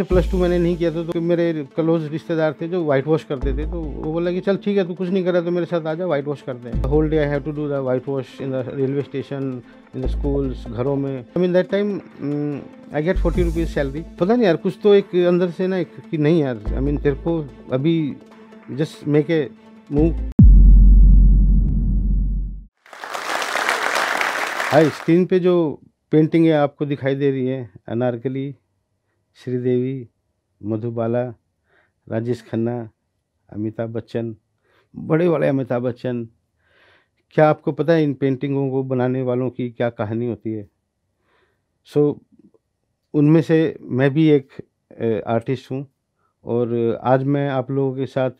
से plus two मैंने नहीं किया था तो मेरे क्लोज रिश्तेदार थे जो वाइट वॉश करते थे तो वो बोला कि चल ठीक है, तू कुछ नहीं कर रहा तो मेरे साथ आ जा वाइट वॉश करते हैं। Whole day I have to do the white wash in the railway station in the schools घरों में। I mean that time I get forty rupees salary पता नहीं यार, कुछ तो एक अंदर से ना एक कि नहीं यार आई मीन तेरे को अभी just make a move hi screen पे जो पेंटिंग है आपको दिखाई दे रही है, अनारकली। श्रीदेवी मधुबाला राजेश खन्ना अमिताभ बच्चन बड़े बड़े अमिताभ बच्चन। क्या आपको पता है इन पेंटिंगों को बनाने वालों की क्या कहानी होती है? सो so, उनमें से मैं भी एक आर्टिस्ट हूँ और आज मैं आप लोगों के साथ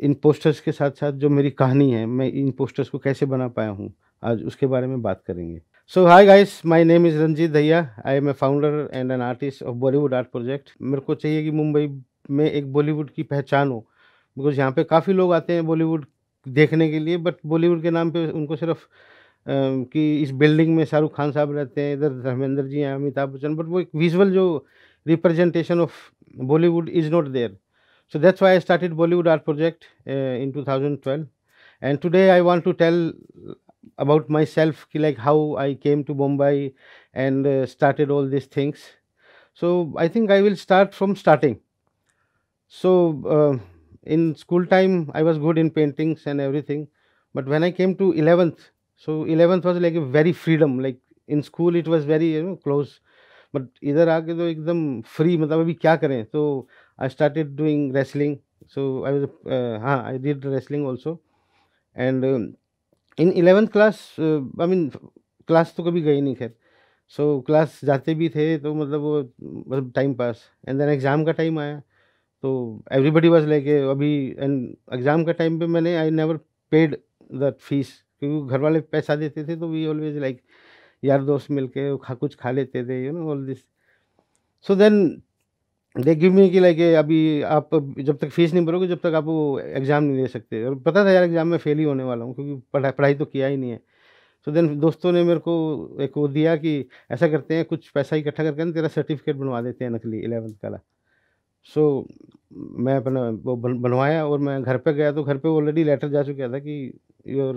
इन पोस्टर्स के साथ साथ जो मेरी कहानी है मैं इन पोस्टर्स को कैसे बना पाया हूँ आज उसके बारे में बात करेंगे। So hi guys my name is Ranjit Dahiya I am a founder and an artist of Bollywood art project मेरे को चाहिए कि मुंबई में एक बॉलीवुड की पहचान हो बिकॉज़ यहाँ पे काफ़ी लोग आते हैं बॉलीवुड देखने के लिए बट बॉलीवुड के नाम पे उनको सिर्फ़ कि इस बिल्डिंग में शाहरुख खान साहब रहते हैं इधर धर्मेंद्र जी हैं अमिताभ बच्चन बट वो एक विजुअल जो representation of Bollywood is not there so that's why i started bollywood art project uh, in 2012 and today i want to tell about myself like how i came to bombay and uh, started all these things so i think i will start from starting so uh, in school time i was good in paintings and everything but when i came to 11th so 11th was like a very freedom like in school it was very you know close but इधर आके तो एकदम free मतलब अभी क्या करें तो I started doing wrestling so I was हाँ I did wrestling also and in eleventh class I mean class तो कभी गई नहीं खैर। सो so, क्लास जाते भी थे तो मतलब वो मतलब time pass and then exam का टाइम आया तो एवरीबडी वाज लाइक अभी एंड एग्ज़ाम का टाइम पे मैंने I never paid that fees क्योंकि घर वाले पैसा देते थे तो वी ऑलवेज लाइक यार दोस्त मिल के खा कुछ खा लेते थे you know all this so then they give me कि लाइक अभी आप जब तक फ़ीस नहीं भरोगे जब तक आप वो एग्ज़ाम नहीं दे सकते। और पता था यार एग्ज़ाम में फेल ही होने वाला हूँ क्योंकि पढ़ाई पढ़ाई तो किया ही नहीं है। तो देन दोस्तों ने मेरे को एक वो दिया कि ऐसा करते हैं कुछ पैसा इकट्ठा करके ना तेरा सर्टिफिकेट बनवा देते हैं नकली इलेवंथ का सो so, मैं अपना वो बनवाया और मैं घर पे गया तो घर पे ऑलरेडी लेटर जा चुका था कि your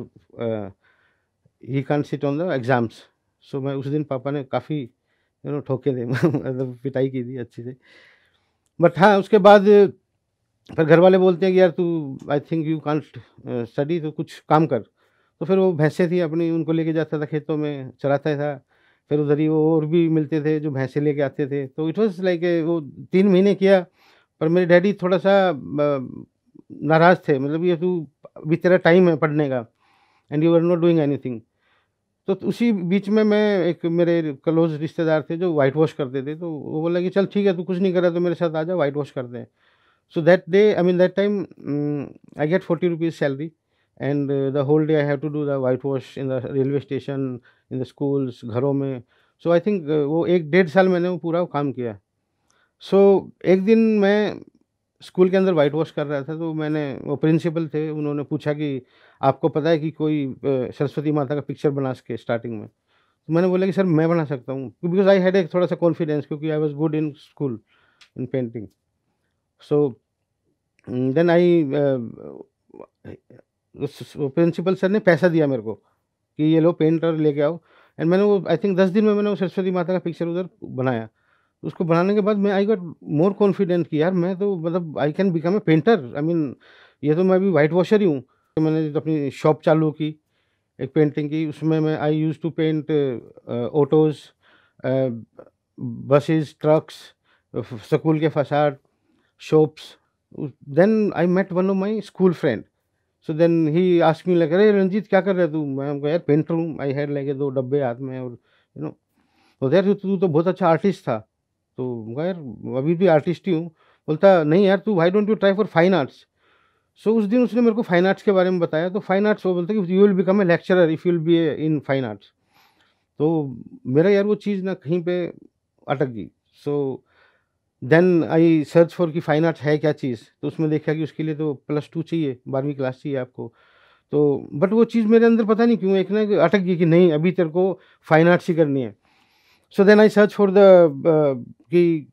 he can sit on the exams सो मैं उस दिन पापा ने काफ़ी यू नो ठोके थे मतलब पिटाई की थी अच्छी से। बट हाँ उसके बाद, फिर घर वाले बोलते हैं कि यार तू I think you can't study तो कुछ काम कर। तो फिर वो भैंसे थी अपनी, उनको लेके जाता था खेतों में चलाता था। फिर उधर ही वो और भी मिलते थे जो भैंसे लेके आते थे। तो इट वॉज़ लाइक वो तीन महीने किया, पर मेरे डैडी थोड़ा सा नाराज़ थे। मतलब ये तू, अभी तेरा टाइम है पढ़ने का and you are not doing anything तो उसी बीच में मैं एक मेरे क्लोज रिश्तेदार थे जो वाइट वॉश करते थे तो वो बोला कि चल ठीक है तू कुछ नहीं कर रहा तो मेरे साथ आ जा वाइट वॉश करते हैं so that day I mean that time I get forty rupees salary and the whole day I have to do the white wash in the railway station in the schools घरों में। सो I think वो एक डेढ़ साल मैंने वो पूरा काम किया। सो so, एक दिन मैं स्कूल के अंदर वाइट वॉश कर रहा था तो मैंने, वो प्रिंसिपल थे, उन्होंने पूछा कि आपको पता है कि कोई सरस्वती माता का पिक्चर बना सके स्टार्टिंग में? तो मैंने बोला कि सर, मैं बना सकता हूँ। बिकॉज़ आई हैड एक थोड़ा सा कॉन्फिडेंस क्योंकि I was good in school in painting so then I principal sir ने पैसा दिया मेरे को कि ये लो पेंटर लेके आओ। एंड मैंने वो आई थिंक दस दिन में मैंने वो सरस्वती माता का पिक्चर उधर बनाया। उसको बनाने के बाद मैं आई गॉट मोर कॉन्फिडेंट कि यार मैं तो मतलब I can become a painter I mean ये तो मैं अभी वाइट वॉशर ही हूँ। तो मैंने तो अपनी शॉप चालू की, एक पेंटिंग की। उसमें मैं I use to paint autos buses trucks school के facade shops then I met one of my school friend so then he ask me like अरे रंजीत, क्या कर रहे तू? मैं उनको यार पेंटर हूँ। आई हैड लाइक दो डब्बे हाथ में और यू नो तो यार तू तो बहुत अच्छा आर्टिस्ट था। तो यार अभी भी आर्टिस्ट ही हूँ। बोलता, नहीं यार, तू why don't you try for fine arts so उस दिन उसने मेरे को फाइन आर्ट्स के बारे में बताया। तो फाइन आर्ट्स वो बोलता कि you will become a lecturer if you will be in fine arts तो मेरा यार वो चीज़ ना कहीं पे अटक गई। So then I search for कि फाइन आर्ट्स है क्या चीज़? तो उसमें देखा कि उसके लिए तो प्लस टू चाहिए, बारहवीं क्लास चाहिए आपको। तो बट वो चीज़ मेरे अंदर पता नहीं क्यों, एक ना अटक गई कि नहीं, अभी तेरे को फाइन आर्ट्स ही करनी है। So then I search for the कि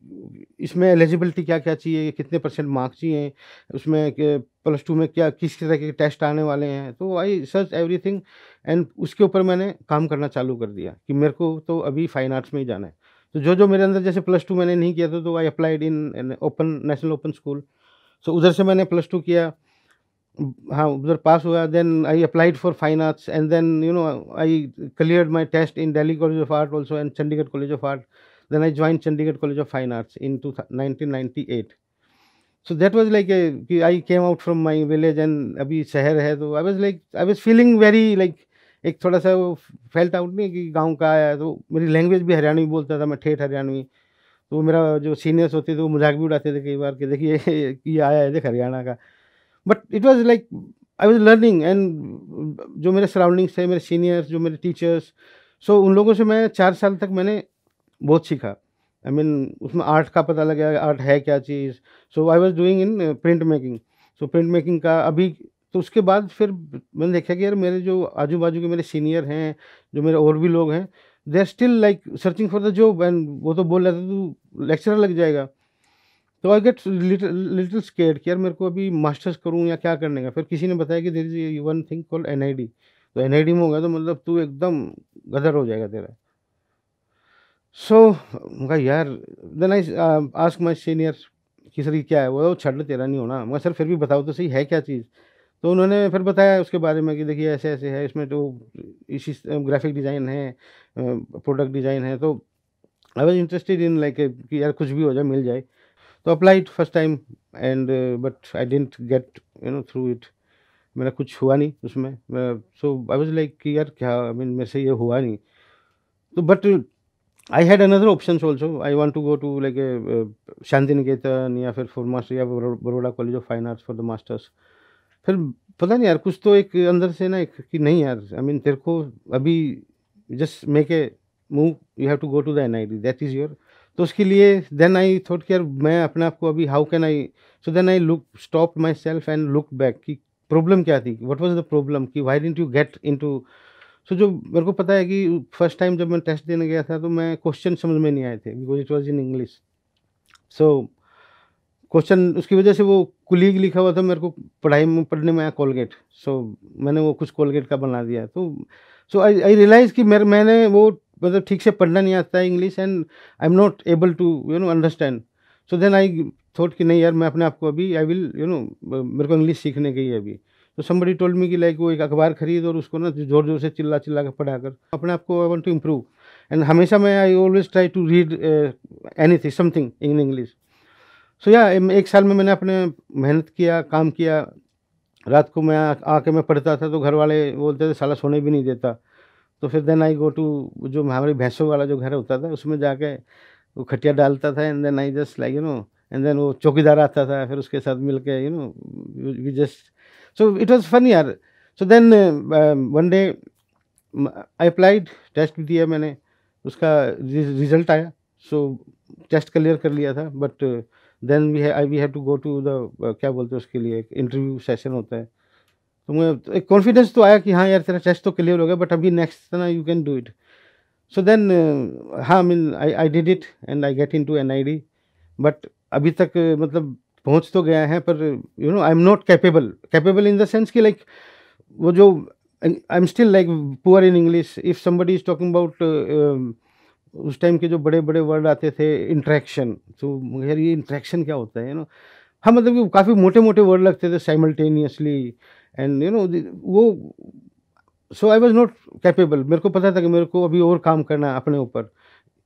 इसमें एलिजिबिलिटी क्या क्या चाहिए, कितने परसेंट मार्क्स चाहिए, उसमें प्लस टू में क्या, किस तरह के टेस्ट आने वाले हैं। तो आई सर्च एवरीथिंग एंड उसके ऊपर मैंने काम करना चालू कर दिया कि मेरे को तो अभी फाइन आर्ट्स में ही जाना है। तो जो जो मेरे अंदर जैसे प्लस टू मैंने नहीं किया था तो I applied in open national open school so उधर से मैंने प्लस टू किया। हाँ उधर पास हुआ then I applied for fine arts and then you know I clear my test in Delhi college of art also and Chandigarh college of art then I join Chandigarh college of fine arts in two nineteen ninety eight so that was like कि I came out from my village and अभी शहर है तो I was like I was feeling very like एक थोड़ा सा वो felt out नहीं कि गाँव का आया तो मेरी लैंग्वेज भी हरियाणवी बोलता था, मैं ठेठ हरियाणवी। तो मेरा जो सीनियर्स होते थे वो मज़ाक भी उड़ाते थे कई बार कि देखिए, ये आया है, देख हरियाणा का। But it was like I was learning and जो मेरे सराउंडिंग्स थे मेरे सीनियर्स जो मेरे टीचर्स सो so, उन लोगों से मैं चार साल तक मैंने बहुत सीखा। आई I मीन mean, उसमें आर्ट का पता लगा आर्ट है क्या चीज़? So I was doing in print making so print making का अभी तो उसके बाद फिर मैंने देखा कि यार मेरे जो आजू बाजू के मेरे सीनियर हैं जो मेरे और भी लोग हैं they are still like searching for the job and वो तो बोल रहे थे तू लेक्चरर लग जाएगा। तो I get little little scared कि यार मेरे को अभी मास्टर्स करूँ या क्या करने का। फिर किसी ने बताया कि there is one thing call N I D तो एन आई डी में होगा तो मतलब तू एकदम गदर हो जाएगा तेरा। सो so, यार then I ask my senior कि सर ये क्या है? वो छड़ तेरा नहीं होना। मगर सर फिर भी बताओ तो सही है क्या चीज़? तो उन्होंने फिर बताया उसके बारे में कि देखिए ऐसे ऐसे है इसमें तो इसी ग्राफिक डिज़ाइन है प्रोडक्ट डिज़ाइन है तो I was interested in like कि यार कुछ भी हो जाए मिल जाए। तो applied first time and but I didn't get you know through it मेरा कुछ हुआ नहीं उसमें। सो आई वॉज़ लाइक कि यार क्या आई मीन मेरे से ये हुआ नहीं। तो but I had another option also I want to go to like Shantiniketan या फिर फॉर मास्टर या Baroda college of fine arts for the masters फिर पता नहीं यार, कुछ तो एक अंदर से ना एक कि नहीं यार आई मीन तेरे को अभी just make a move you have to go to the N I D that is your तो उसके लिए देन आई थॉट कि यार मैं अपने आप को अभी how can I so then I look stop myself and look back कि प्रॉब्लम क्या थी? वट वॉज़ द प्रॉब्लम कि why didn't you get into so जो मेरे को पता है कि फ़र्स्ट टाइम जब मैं टेस्ट देने गया था तो मैं क्वेश्चन समझ में नहीं आए थे because it was in English so question उसकी वजह से वो कुलीग लिखा हुआ था मेरे को पढ़ाई में पढ़ने में आया कोलगेट सो so, मैंने वो कुछ कोलगेट का बना दिया. तो सो आई आई रियलाइज़ कि मेरे मैंने वो मतलब ठीक से पढ़ना नहीं आता है English and I am not able to you know understand so then I thought कि नहीं यार, मैं अपने आप को अभी आई विल यू नो मेरे को इंग्लिश सीखने गई है अभी। तो समबडी टोल्ड मी कि लाइक वो एक अखबार खरीद और उसको ना ज़ोर ज़ोर से चिल्ला चिल्ला कर पढ़ा कर अपने आप को I want to improve and हमेशा मैं I always try to read anything something in English so या एक साल में मैंने अपने मेहनत किया, काम किया। रात को मैं आके मैं पढ़ता था तो घर वाले बोलते थे, साला सोने भी नहीं देता। तो फिर देन आई गो टू जो हमारे भैंसों वाला जो घर होता था, उसमें जाके वो खटिया डालता था and then I just like you know and then वो चौकीदार आता था, फिर उसके साथ मिल के you know we just so it was fun यार। So then one day I applied test भी दिया मैंने, उसका रिज़ल्ट आया सो टेस्ट क्लियर कर लिया था but then we I we have to go to the क्या बोलते हैं उसके लिए, एक इंटरव्यू सेशन होता है। तो मुझे एक कॉन्फिडेंस तो आया कि हाँ यार तेरा टेस्ट तो क्लियर हो गया बट अभी नेक्स्ट ना you can do it so then हाँ mean I I did it and I get in to N I D but अभी तक uh, मतलब पहुँच तो गया है पर you know I am not capable capable in the sense कि लाइक वो जो I am still like poor in English if somebody is talking about उस टाइम के जो बड़े बड़े वर्ड आते थे इंट्रैक्शन तो यार ये इंट्रैक्शन क्या होता है यू नो हाँ मतलब कि काफ़ी मोटे मोटे वर्ड लगते थे साइमल्टेनियसली एंड यू नो वो so I was not capable मेरे को पता था कि मेरे को अभी और काम करना है अपने ऊपर।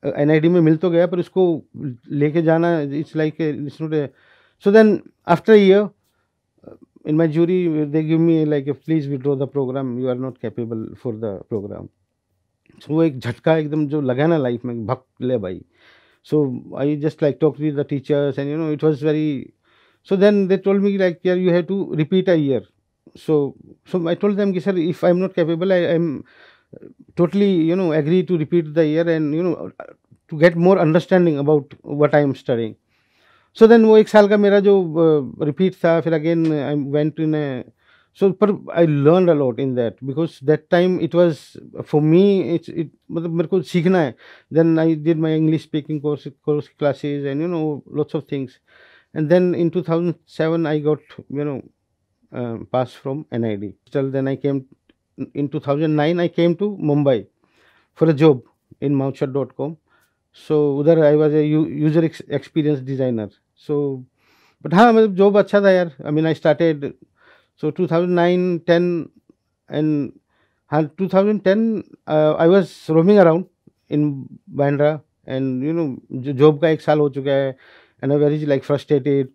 NID में मिल तो गया, पर इसको लेके जाना it's like so then after year in my jury they give me like please withdraw the programme you are not capable for the programme so वो एक झटका एकदम जो लगा ना लाइफ में, भक ले भाई। So I just like talk with the teachers and you know it was very then they told me, like, yeah, you have to repeat a year. So so i told them sir if i'm not capable i am totally you know agree to repeat the year and you know to get more understanding about what i am studying so then वो एक साल का मेरा जो repeat था फिर again I went in so but i learned a lot in that because that time it was for me it's it मतलब मेरे को सीखना है then i did my english speaking course course classes and you know lots of things and then in 2007 i got you know uh, passed from nid still then i came in 2009 i came to mumbai for a job in mouthshut.com so उधर I was a user experience designer so but हाँ मतलब job अच्छा था यार I mean I started So 2009, 10, and हाँ 2010, uh, I was roaming around in Bandra, and you know, job का एक साल हो चुका है, and I very like frustrated,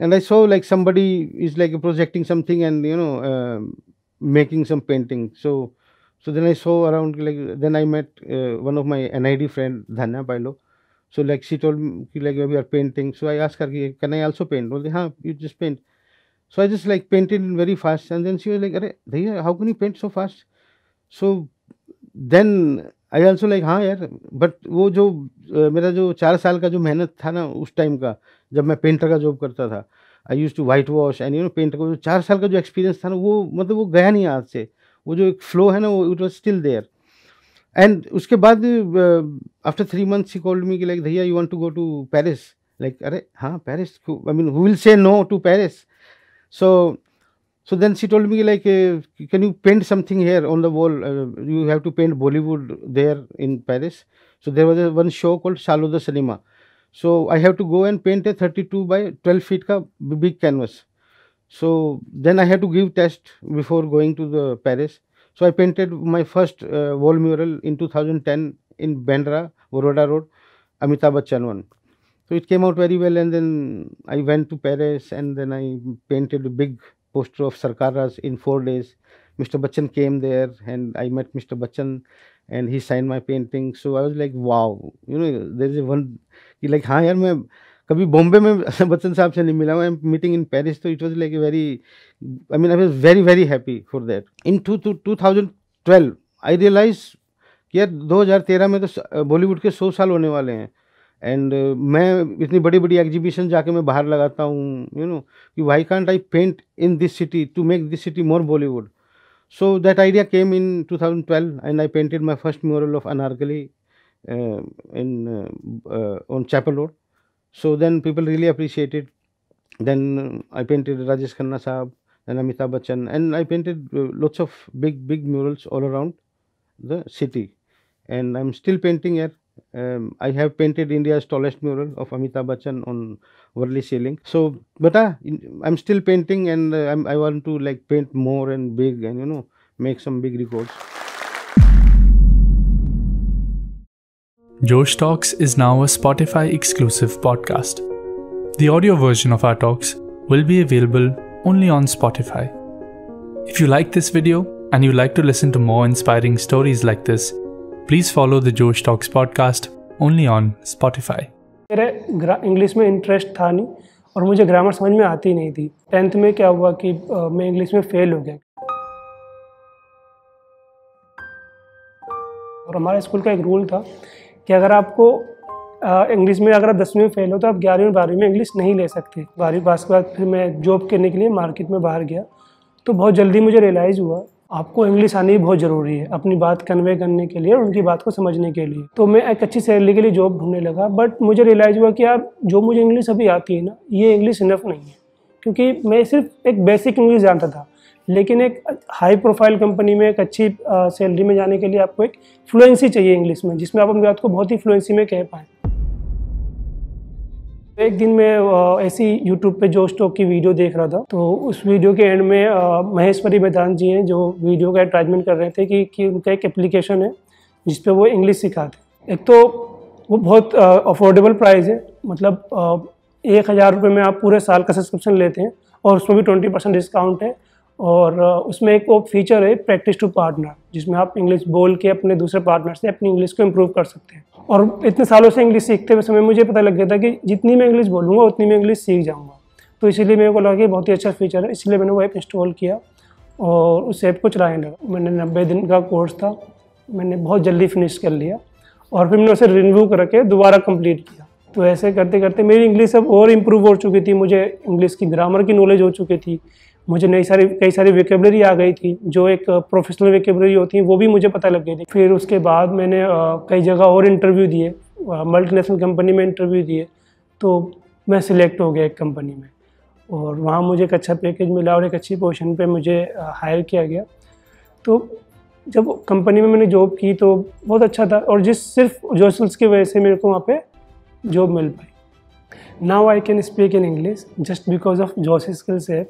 and I saw like somebody is like projecting something and you know uh, making some painting. So so then I saw around like then I met uh, one of my NID friend Dhanya Pailo. So like she told me like we are painting. So I asked her, can I also paint? Well, हाँ, you just paint. So I just like painted very fast, and then she was like, "Arey, how can you paint so fast?" So then I also like हाँ यार but वो जो मेरा जो चार साल का जो मेहनत था ना उस टाइम का जब मैं पेंटर का जॉब करता था I use to whitewash and you know painter का जो चार साल का जो एक्सपीरियंस था ना वो मतलब वो गया नहीं हाथ से। वो जो एक फ्लो है ना वो it was still there and उसके बाद after three months he called me कि लाइक भैया you want to go to Paris like अरे हाँ Paris I mean who will say no to Paris So, so then she told me like, uh, can you paint something here on the wall? Uh, you have to paint Bollywood there in Paris. So there was a, one show called Shalo the Cinema. So I have to go and paint a 32 by 12 feet ka big canvas. So then I had to give test before going to the Paris. So I painted my first uh, wall mural in 2010 in Bandra, Baroda Road, Amitabh Bachchan one. So it came out very well, and then I went to Paris, and then I painted a big poster of Sarkaras in four days. Mr. Bachchan came there, and I met Mr. Bachchan, and he signed my painting. So I was like, wow, you know, there is one like हाँ यार मैं कभी बॉम्बे में बच्चन साहब से नहीं मिला मैं मीटिंग इन पेरिस तो it was like very I mean I was very very happy for that in two two thousand twelve I realise कि यार 2013 में तो बॉलीवुड के सौ साल होने वाले हैं एंड uh, मैं इतनी बड़ी बड़ी एग्जीबिशन जाके मैं बाहर लगाता हूँ यू नो कि why can't I paint in this city to make this city more Bollywood so that idea came in 2012 and I painted my first mural of Anarkali in on Chapel road so then people really appreciated then I painted Rajesh Khanna sahab than Amitabh Bachchan and I painted lots of big big murals all around the city and I am still painting at um, I have painted India's tallest mural of Amitabh Bachchan on Worli ceiling. So, but uh, I'm still painting and uh, i want to like paint more and big and you know make some big records. Josh Talks is now a Spotify exclusive podcast. The audio version of our talks will be available only on Spotify. If you like this video and you like to listen to more inspiring stories like this, please follow the Josh talks podcast only on Spotify मेरे English में interest था नहीं और मुझे grammar समझ में आती नहीं थी। टेंथ में क्या हुआ कि मैं इंग्लिश में फेल हो गया। और हमारे स्कूल का एक रूल था कि अगर आपको इंग्लिश में अगर आप दसवीं में फेल हो तो आप ग्यारहवीं और बारहवीं में इंग्लिश नहीं ले सकते। बारहवीं पास के बाद फिर मैं जॉब करने के लिए मार्केट में बाहर गया। तो बहुत जल्दी मुझे रियलाइज़ हुआ आपको इंग्लिश आनी भी बहुत ज़रूरी है, अपनी बात कन्वे करने के लिए और उनकी बात को समझने के लिए। तो मैं एक अच्छी सैलरी के लिए जॉब ढूँढने लगा बट मुझे रियलाइज़ हुआ कि आप, जो मुझे इंग्लिश अभी आती है ना, ये इंग्लिश इनफ नहीं है। क्योंकि मैं सिर्फ़ एक बेसिक इंग्लिश जानता था, लेकिन एक हाई प्रोफ़ाइल कंपनी में, एक अच्छी सैलरी में जाने के लिए आपको एक फ्लुएंसी चाहिए इंग्लिश में, जिसमें आप अपनी बात को बहुत ही फ्लुएंसी में कह पाएँ। एक दिन मैं ऐसी यूट्यूब पे जो स्टॉक की वीडियो देख रहा था। तो उस वीडियो के एंड में महेश्वरी मैदान जी हैं जो वीडियो का एडवर्टाइजमेंट कर रहे थे कि, कि उनका एक एप्लीकेशन है जिस पे वो इंग्लिश सिखाते एक तो वो बहुत अफोर्डेबल प्राइस है। मतलब एक हज़ार रुपये में आप पूरे साल का सब्सक्रिप्शन लेते हैं और उसमें भी ट्वेंटी परसेंट डिस्काउंट है। और उसमें एक वो फीचर है प्रैक्टिस टू पार्टनर जिसमें आप इंग्लिश बोल के अपने दूसरे पार्टनर से अपनी इंग्लिश को इम्प्रूव कर सकते हैं। और इतने सालों से इंग्लिश सीखते हुए समय मुझे पता लग गया था कि जितनी मैं इंग्लिश बोलूँगा, उतनी मैं इंग्लिश सीख जाऊँगा। तो इसीलिए मेरे को लगा कि बहुत ही अच्छा फीचर है, इसलिए मैंने वो ऐप इंस्टॉल किया और उस ऐप को चलाने लगा। मैंने नब्बे दिन का कोर्स था, मैंने बहुत जल्दी फिनिश कर लिया और फिर मैंने उसे रिन्यू करके दोबारा कंप्लीट किया। तो ऐसे करते करते मेरी इंग्लिश अब और इम्प्रूव हो चुकी थी, मुझे इंग्लिश की ग्रामर की नॉलेज हो चुकी थी मुझे नई सारी, कई सारी वेकेबलरी आ गई थी, जो एक प्रोफेशनल वेकेबलरी होती है वो भी मुझे पता लग गई थी। फिर उसके बाद मैंने कई जगह और इंटरव्यू दिए मल्टीनेशनल कंपनी में इंटरव्यू दिए तो मैं सिलेक्ट हो गया एक कंपनी में। और वहाँ मुझे एक अच्छा पैकेज मिला और एक अच्छी पोजीशन पे मुझे हायर किया गया। तो जब कंपनी में मैंने जॉब की तो बहुत अच्छा था और जिस, सिर्फ़ जो स्किल्स की वजह से मेरे को वहाँ पे जॉब मिल पाई। Now I can speak in English just because of Josh skills है।